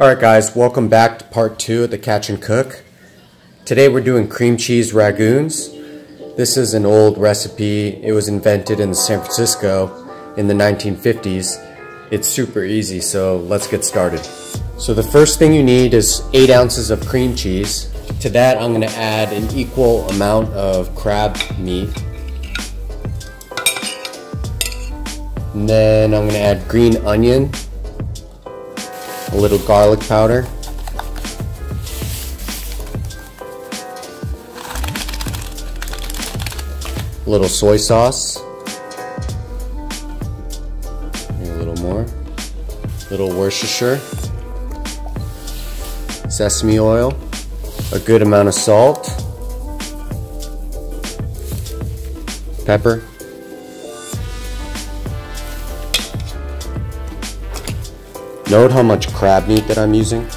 Alright guys, welcome back to part two of the Catch and Cook. Today we're doing cream cheese ragoons. This is an old recipe. It was invented in San Francisco in the 1950s. It's super easy, so let's get started. So the first thing you need is 8 ounces of cream cheese. To that I'm going to add an equal amount of crab meat. And then I'm going to add green onion a little garlic powder, a little soy sauce, a little more, a little Worcestershire, sesame oil, a good amount of salt, pepper, Note how much crab meat that I'm using.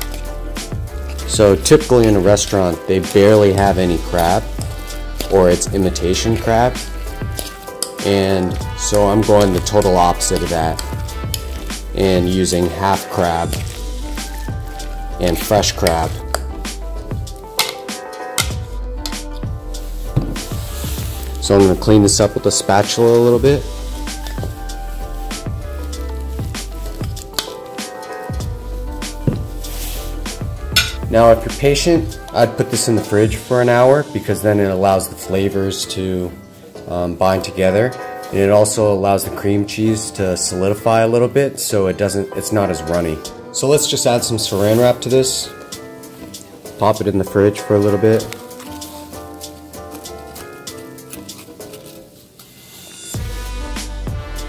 So typically in a restaurant, they barely have any crab or it's imitation crab. And so I'm going the total opposite of that and using half crab and fresh crab. So I'm going to clean this up with a spatula a little bit. Now if you're patient, I'd put this in the fridge for an hour because then it allows the flavors to um, bind together. And it also allows the cream cheese to solidify a little bit so it doesn't, it's not as runny. So let's just add some saran wrap to this. Pop it in the fridge for a little bit.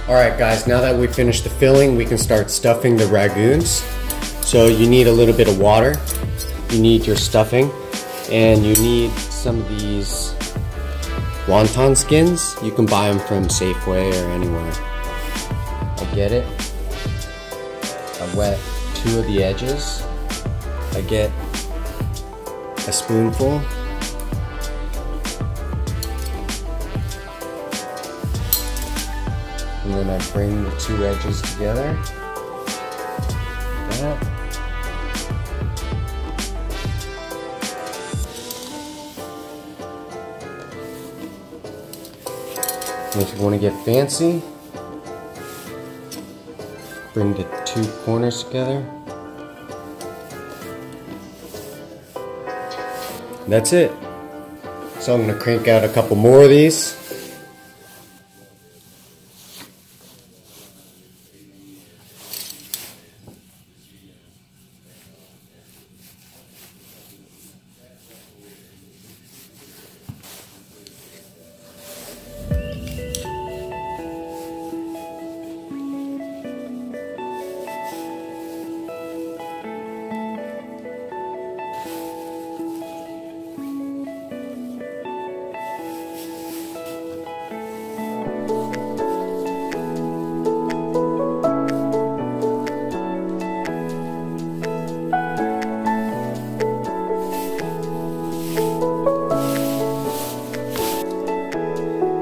Alright guys, now that we've finished the filling, we can start stuffing the ragoons. So you need a little bit of water you need your stuffing and you need some of these wonton skins. You can buy them from Safeway or anywhere. I get it. I wet two of the edges. I get a spoonful. And then I bring the two edges together. Like that. And if you want to get fancy, bring the two corners together. That's it. So I'm going to crank out a couple more of these.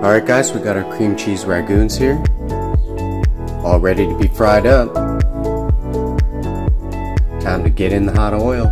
Alright guys, we got our cream cheese ragoons here. All ready to be fried up. Time to get in the hot oil.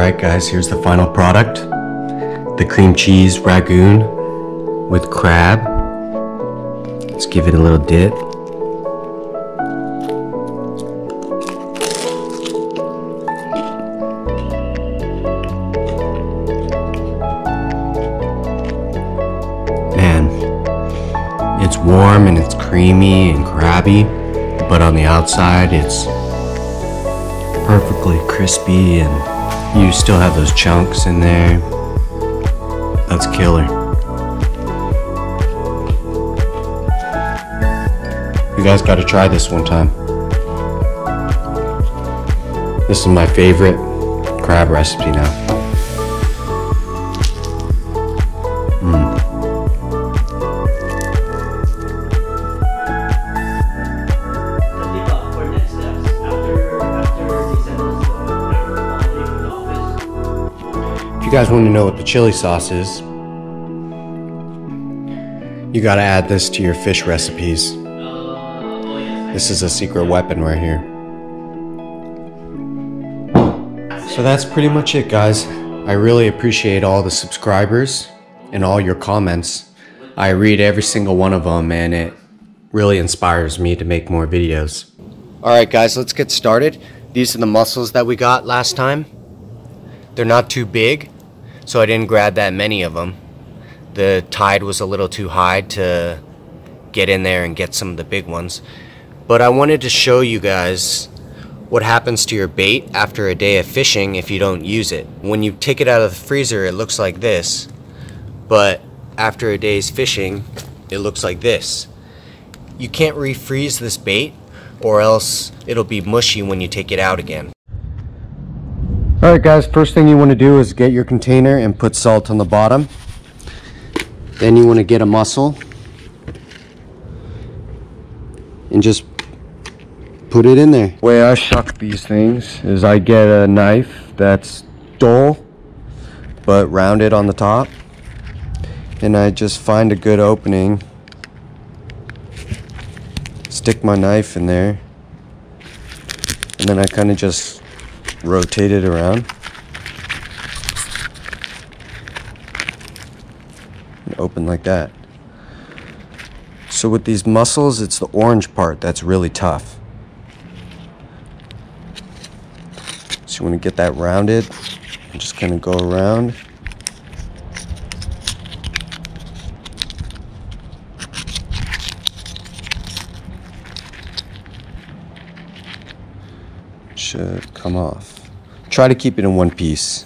Alright guys, here's the final product. The cream cheese ragoon with crab. Let's give it a little dip. Man, it's warm and it's creamy and crabby, but on the outside it's perfectly crispy and you still have those chunks in there. That's killer. You guys gotta try this one time. This is my favorite crab recipe now. You guys want to know what the chili sauce is, you gotta add this to your fish recipes. This is a secret weapon right here. So that's pretty much it, guys. I really appreciate all the subscribers and all your comments. I read every single one of them, and it really inspires me to make more videos. All right, guys, let's get started. These are the mussels that we got last time. They're not too big, so I didn't grab that many of them. The tide was a little too high to get in there and get some of the big ones. But I wanted to show you guys what happens to your bait after a day of fishing if you don't use it. When you take it out of the freezer, it looks like this. But after a day's fishing, it looks like this. You can't refreeze this bait or else it'll be mushy when you take it out again. Alright guys, first thing you want to do is get your container and put salt on the bottom. Then you want to get a mussel and just put it in there. The way I shuck these things is I get a knife that's dull but rounded on the top and I just find a good opening stick my knife in there and then I kind of just rotate it around. And open like that. So with these mussels, it's the orange part that's really tough. So you want to get that rounded and just kind of go around should come off. Try to keep it in one piece.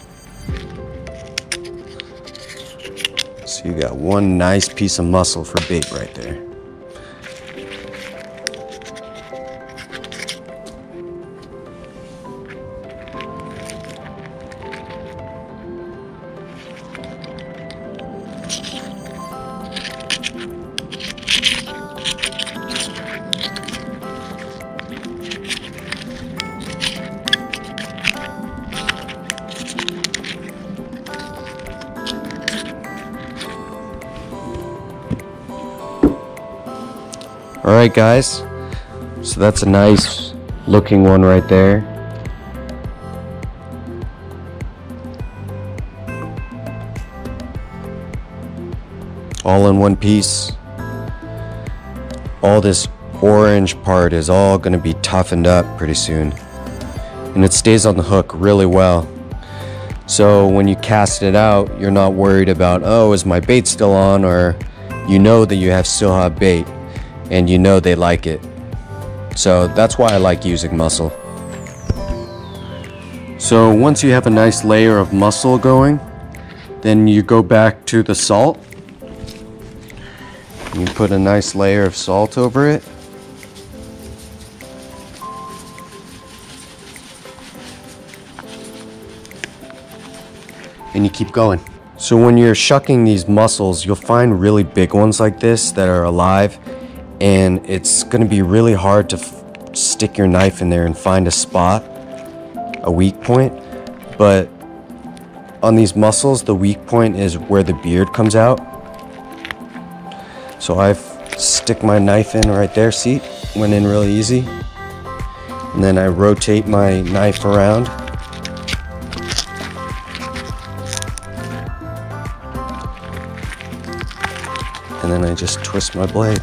So you got one nice piece of mussel for bait right there. All right, guys. So that's a nice looking one right there. All in one piece. All this orange part is all going to be toughened up pretty soon. And it stays on the hook really well. So when you cast it out, you're not worried about, oh, is my bait still on? Or you know that you have still have bait and you know they like it. So that's why I like using mussel. So once you have a nice layer of mussel going, then you go back to the salt. You put a nice layer of salt over it. And you keep going. So when you're shucking these mussels, you'll find really big ones like this that are alive and it's going to be really hard to stick your knife in there and find a spot, a weak point. But on these mussels, the weak point is where the beard comes out. So I stick my knife in right there, see? Went in really easy. And then I rotate my knife around. And then I just twist my blade.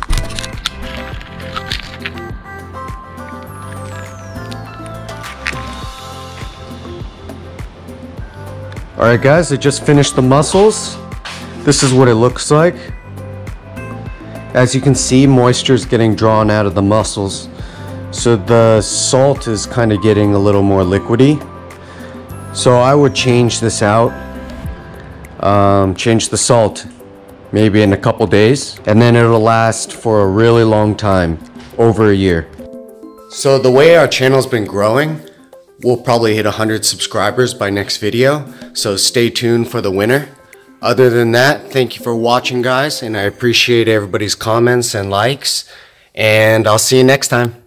Alright guys, I just finished the mussels. This is what it looks like. As you can see, moisture is getting drawn out of the mussels. So the salt is kind of getting a little more liquidy. So I would change this out. Um, change the salt maybe in a couple days. And then it'll last for a really long time, over a year. So the way our channel's been growing, we'll probably hit 100 subscribers by next video. So stay tuned for the winner. Other than that, thank you for watching guys and I appreciate everybody's comments and likes and I'll see you next time.